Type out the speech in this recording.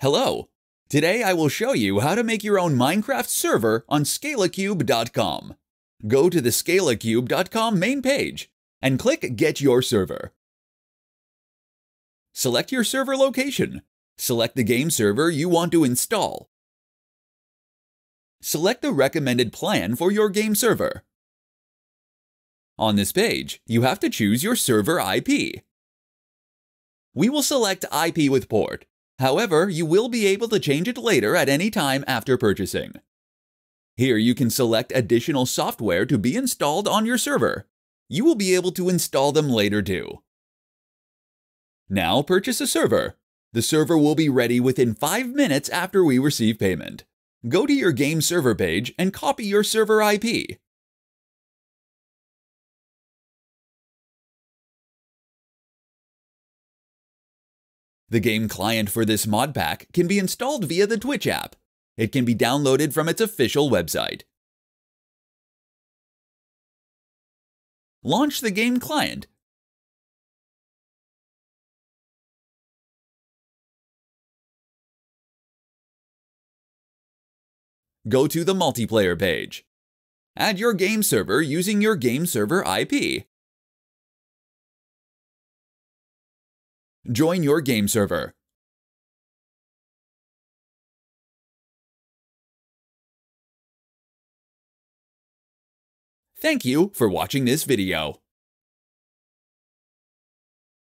Hello! Today I will show you how to make your own Minecraft server on Scalacube.com. Go to the Scalacube.com main page and click Get Your Server. Select your server location. Select the game server you want to install. Select the recommended plan for your game server. On this page, you have to choose your server IP. We will select IP with port However, you will be able to change it later at any time after purchasing. Here you can select additional software to be installed on your server. You will be able to install them later too. Now purchase a server. The server will be ready within 5 minutes after we receive payment. Go to your game server page and copy your server IP. The game client for this mod pack can be installed via the Twitch app. It can be downloaded from its official website. Launch the game client. Go to the multiplayer page. Add your game server using your game server IP. Join your game server. Thank you for watching this video.